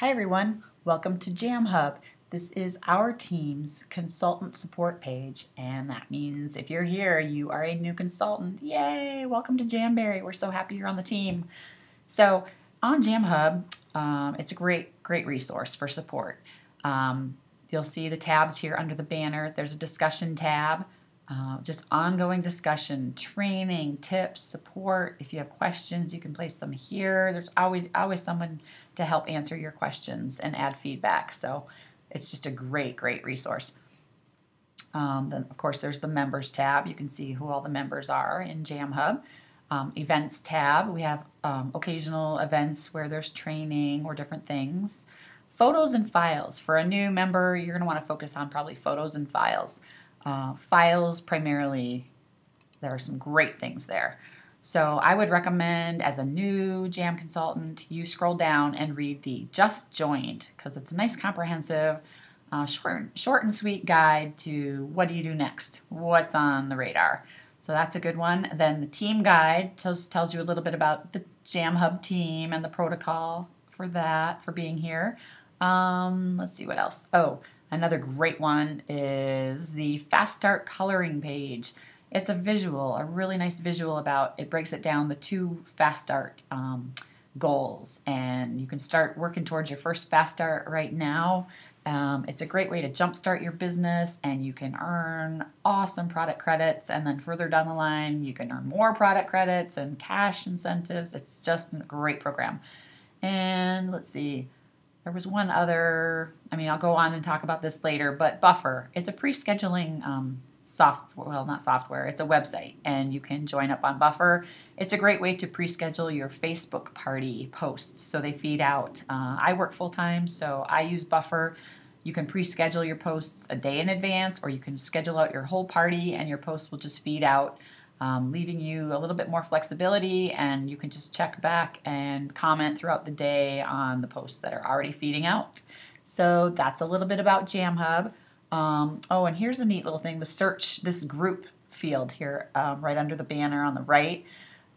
Hi everyone, welcome to Jam Hub. This is our team's consultant support page, and that means if you're here, you are a new consultant. Yay! Welcome to Jamberry. We're so happy you're on the team. So, on Jam Hub, um, it's a great, great resource for support. Um, you'll see the tabs here under the banner. There's a discussion tab, uh, just ongoing discussion, training, tips, support. If you have questions, you can place them here. There's always always someone to help answer your questions and add feedback. So it's just a great, great resource. Um, then, of course, there's the members tab. You can see who all the members are in JamHub. Um, events tab, we have um, occasional events where there's training or different things. Photos and files. For a new member, you're going to want to focus on probably photos and files. Uh, files, primarily, there are some great things there. So I would recommend as a new Jam consultant, you scroll down and read the Just Joined because it's a nice comprehensive, uh, short, short and sweet guide to what do you do next, what's on the radar. So that's a good one. Then the team guide tells, tells you a little bit about the Jam Hub team and the protocol for that, for being here. Um, let's see what else. Oh, another great one is the Fast Start coloring page it's a visual, a really nice visual about it breaks it down the two fast start um, goals, and you can start working towards your first fast start right now. Um, it's a great way to jumpstart your business, and you can earn awesome product credits. And then further down the line, you can earn more product credits and cash incentives. It's just a great program. And let's see, there was one other. I mean, I'll go on and talk about this later, but Buffer. It's a pre-scheduling um, software, well, not software, it's a website, and you can join up on Buffer. It's a great way to pre schedule your Facebook party posts so they feed out. Uh, I work full time, so I use Buffer. You can pre schedule your posts a day in advance, or you can schedule out your whole party, and your posts will just feed out. Um, leaving you a little bit more flexibility, and you can just check back and comment throughout the day on the posts that are already feeding out. So that's a little bit about JamHub. Um, oh, and here's a neat little thing the search, this group field here, um, right under the banner on the right.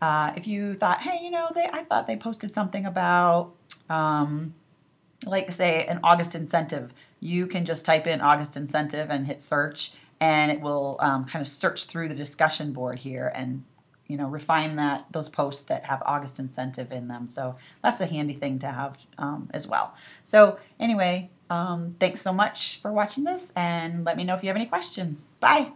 Uh, if you thought, hey, you know, they, I thought they posted something about, um, like, say, an August incentive, you can just type in August incentive and hit search, and it will um, kind of search through the discussion board here and you know refine that those posts that have August incentive in them. So that's a handy thing to have um, as well. So anyway, um, thanks so much for watching this and let me know if you have any questions. Bye.